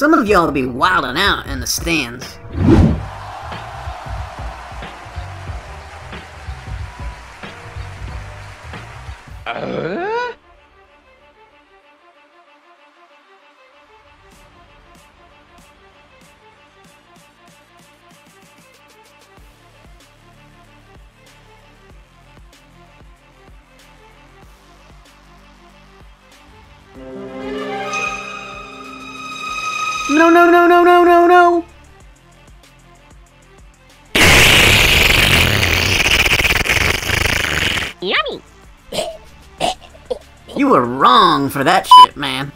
Some of y'all be wildin' out in the stands. Uh? No, no, no, no, no, no, no! Yummy! You were wrong for that shit, man.